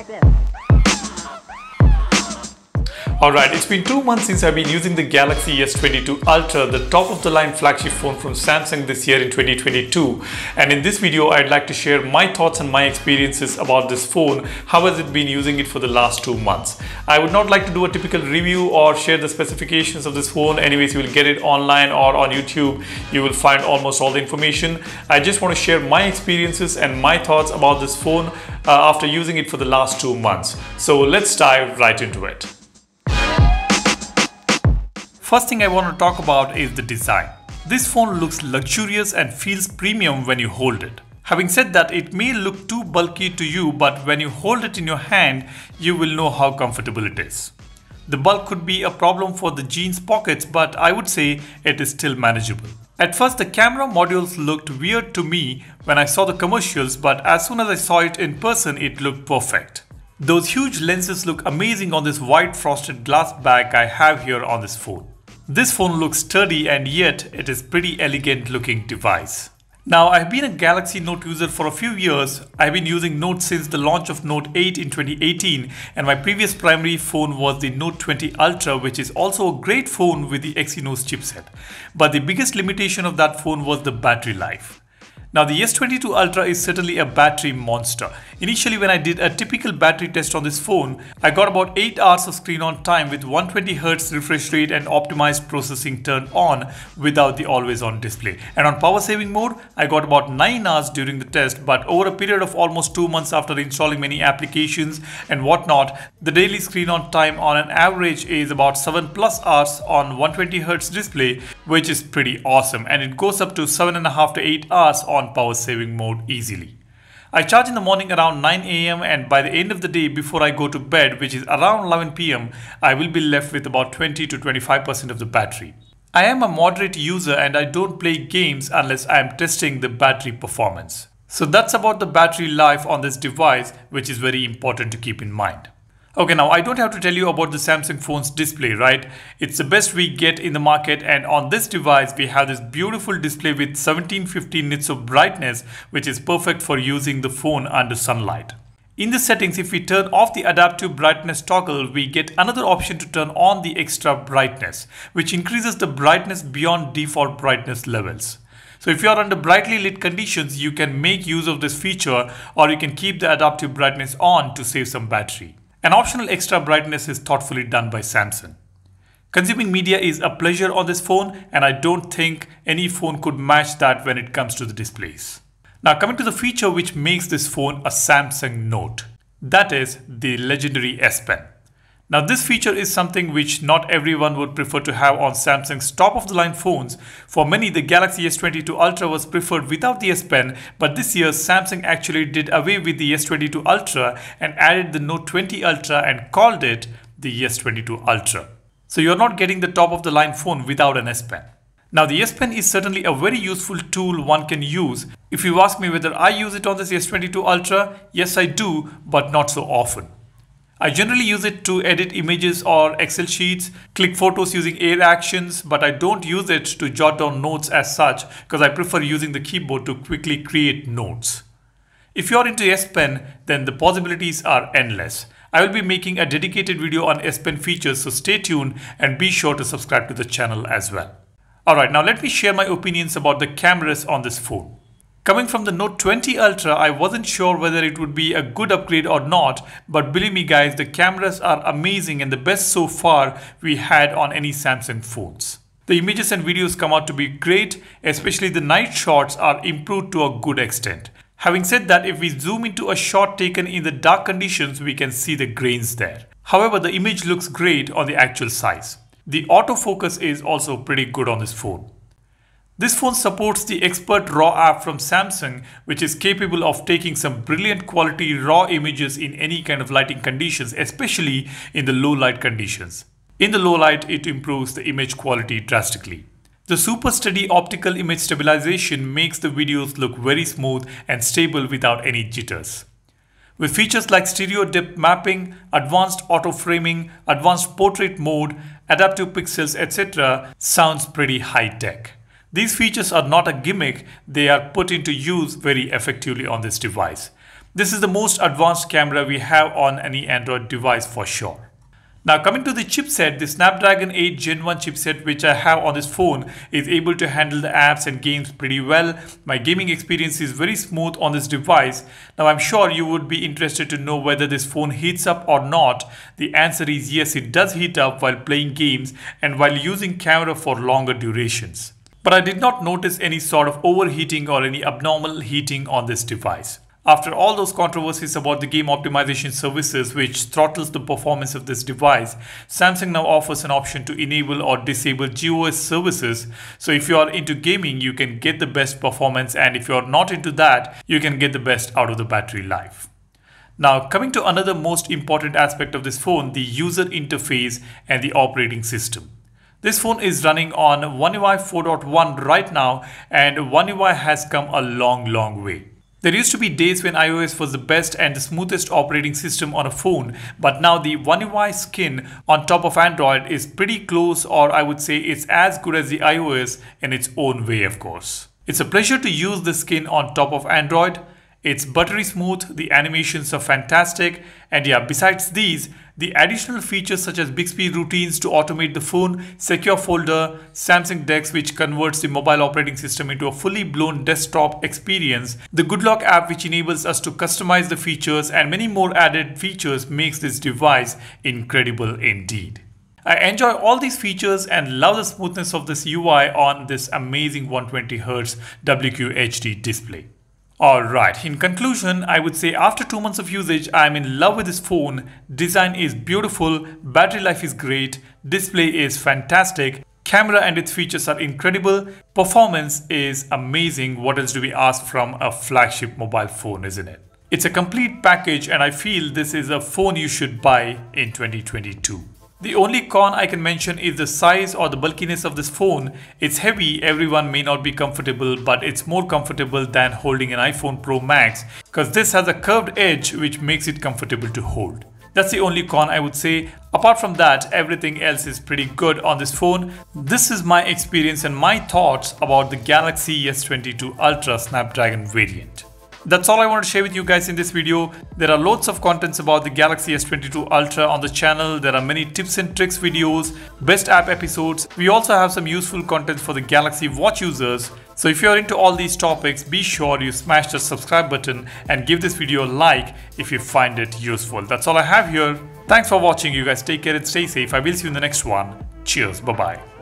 like this. Alright, it's been two months since I've been using the Galaxy S22 Ultra, the top of the line flagship phone from Samsung this year in 2022. And in this video, I'd like to share my thoughts and my experiences about this phone. How has it been using it for the last two months? I would not like to do a typical review or share the specifications of this phone. Anyways, you will get it online or on YouTube. You will find almost all the information. I just want to share my experiences and my thoughts about this phone uh, after using it for the last two months. So let's dive right into it. First thing I want to talk about is the design. This phone looks luxurious and feels premium when you hold it. Having said that, it may look too bulky to you, but when you hold it in your hand, you will know how comfortable it is. The bulk could be a problem for the jeans pockets, but I would say it is still manageable. At first, the camera modules looked weird to me when I saw the commercials, but as soon as I saw it in person, it looked perfect. Those huge lenses look amazing on this white frosted glass back I have here on this phone. This phone looks sturdy and yet it is pretty elegant looking device. Now I've been a Galaxy Note user for a few years. I've been using Note since the launch of Note 8 in 2018 and my previous primary phone was the Note 20 Ultra which is also a great phone with the Exynos chipset. But the biggest limitation of that phone was the battery life. Now the S22 Ultra is certainly a battery monster. Initially when I did a typical battery test on this phone, I got about 8 hours of screen on time with 120Hz refresh rate and optimized processing turned on without the always on display. And on power saving mode, I got about 9 hours during the test but over a period of almost 2 months after installing many applications and whatnot, the daily screen on time on an average is about 7 plus hours on 120Hz display which is pretty awesome and it goes up to 7.5 to 8 hours on on power saving mode easily. I charge in the morning around 9 am and by the end of the day before I go to bed which is around 11 pm I will be left with about 20 to 25% of the battery. I am a moderate user and I don't play games unless I am testing the battery performance. So that's about the battery life on this device which is very important to keep in mind. Okay, now I don't have to tell you about the Samsung phone's display, right? It's the best we get in the market and on this device we have this beautiful display with 1750 nits of brightness which is perfect for using the phone under sunlight. In the settings, if we turn off the adaptive brightness toggle, we get another option to turn on the extra brightness, which increases the brightness beyond default brightness levels. So if you are under brightly lit conditions, you can make use of this feature or you can keep the adaptive brightness on to save some battery. An optional extra brightness is thoughtfully done by Samsung. Consuming media is a pleasure on this phone and I don't think any phone could match that when it comes to the displays. Now coming to the feature which makes this phone a Samsung Note. That is the legendary S Pen. Now this feature is something which not everyone would prefer to have on Samsung's top of the line phones. For many the Galaxy S22 Ultra was preferred without the S Pen but this year Samsung actually did away with the S22 Ultra and added the Note 20 Ultra and called it the S22 Ultra. So you're not getting the top of the line phone without an S Pen. Now the S Pen is certainly a very useful tool one can use. If you ask me whether I use it on this S22 Ultra, yes I do, but not so often. I generally use it to edit images or Excel sheets, click photos using air actions, but I don't use it to jot down notes as such because I prefer using the keyboard to quickly create notes. If you're into S Pen, then the possibilities are endless. I will be making a dedicated video on S Pen features, so stay tuned and be sure to subscribe to the channel as well. Alright, now let me share my opinions about the cameras on this phone. Coming from the Note 20 Ultra, I wasn't sure whether it would be a good upgrade or not, but believe me guys, the cameras are amazing and the best so far we had on any Samsung phones. The images and videos come out to be great, especially the night shots are improved to a good extent. Having said that, if we zoom into a shot taken in the dark conditions, we can see the grains there. However, the image looks great on the actual size. The autofocus is also pretty good on this phone. This phone supports the Expert RAW app from Samsung, which is capable of taking some brilliant quality RAW images in any kind of lighting conditions, especially in the low light conditions. In the low light, it improves the image quality drastically. The super steady optical image stabilization makes the videos look very smooth and stable without any jitters. With features like stereo depth mapping, advanced auto framing, advanced portrait mode, adaptive pixels, etc., sounds pretty high tech. These features are not a gimmick, they are put into use very effectively on this device. This is the most advanced camera we have on any Android device for sure. Now coming to the chipset, the Snapdragon 8 Gen 1 chipset which I have on this phone is able to handle the apps and games pretty well. My gaming experience is very smooth on this device. Now I'm sure you would be interested to know whether this phone heats up or not. The answer is yes, it does heat up while playing games and while using camera for longer durations. But I did not notice any sort of overheating or any abnormal heating on this device. After all those controversies about the game optimization services which throttles the performance of this device, Samsung now offers an option to enable or disable GOS services. So if you are into gaming, you can get the best performance and if you are not into that, you can get the best out of the battery life. Now coming to another most important aspect of this phone, the user interface and the operating system. This phone is running on One UI 4.1 right now and One UI has come a long long way. There used to be days when iOS was the best and the smoothest operating system on a phone, but now the One UI skin on top of Android is pretty close or I would say it's as good as the iOS in its own way of course. It's a pleasure to use the skin on top of Android. It's buttery smooth, the animations are fantastic, and yeah, besides these, the additional features such as Bixby routines to automate the phone, secure folder, Samsung DeX which converts the mobile operating system into a fully blown desktop experience, the GoodLock app which enables us to customize the features and many more added features makes this device incredible indeed. I enjoy all these features and love the smoothness of this UI on this amazing 120Hz WQHD display. Alright, in conclusion, I would say after 2 months of usage, I am in love with this phone. Design is beautiful, battery life is great, display is fantastic, camera and its features are incredible, performance is amazing. What else do we ask from a flagship mobile phone, isn't it? It's a complete package and I feel this is a phone you should buy in 2022. The only con I can mention is the size or the bulkiness of this phone. It's heavy, everyone may not be comfortable, but it's more comfortable than holding an iPhone Pro Max because this has a curved edge which makes it comfortable to hold. That's the only con I would say. Apart from that, everything else is pretty good on this phone. This is my experience and my thoughts about the Galaxy S22 Ultra Snapdragon variant. That's all I want to share with you guys in this video. There are loads of contents about the Galaxy S22 Ultra on the channel. There are many tips and tricks videos, best app episodes. We also have some useful content for the Galaxy Watch users. So if you're into all these topics, be sure you smash the subscribe button and give this video a like if you find it useful. That's all I have here. Thanks for watching you guys. Take care and stay safe. I will see you in the next one. Cheers. Bye-bye.